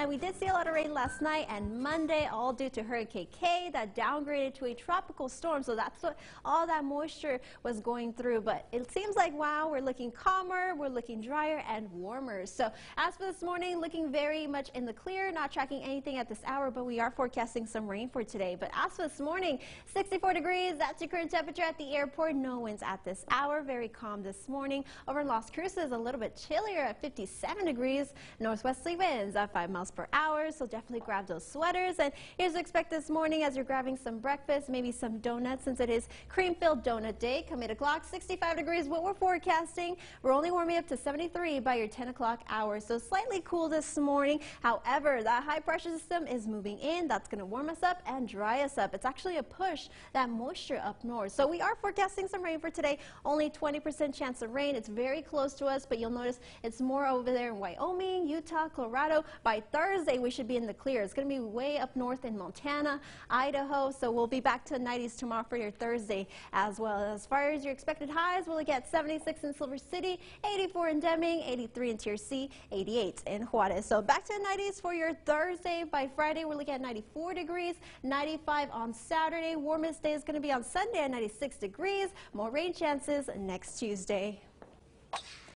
And we did see a lot of rain last night and Monday, all due to Hurricane Kay that downgraded to a tropical storm. So that's what all that moisture was going through. But it seems like, wow, we're looking calmer, we're looking drier and warmer. So as for this morning, looking very much in the clear, not tracking anything at this hour, but we are forecasting some rain for today. But as for this morning, 64 degrees, that's your current temperature at the airport. No winds at this hour, very calm this morning. Over in Las Cruces, a little bit chillier at 57 degrees. Northwesterly winds at 5 miles per hour, so definitely grab those sweaters. And here's what expect this morning as you're grabbing some breakfast, maybe some donuts since it is cream-filled donut day. Come 8 o'clock, 65 degrees what we're forecasting. We're only warming up to 73 by your 10 o'clock hour, so slightly cool this morning. However, that high pressure system is moving in. That's going to warm us up and dry us up. It's actually a push that moisture up north. So we are forecasting some rain for today. Only 20% chance of rain. It's very close to us, but you'll notice it's more over there in Wyoming, Utah, Colorado. By Thursday, we should be in the clear. It's going to be way up north in Montana, Idaho. So we'll be back to the 90s tomorrow for your Thursday as well. As far as your expected highs, we'll at 76 in Silver City, 84 in Deming, 83 in T or C, 88 in Juarez. So back to the 90s for your Thursday. By Friday, we're looking at 94 degrees, 95 on Saturday. Warmest day is going to be on Sunday at 96 degrees. More rain chances next Tuesday.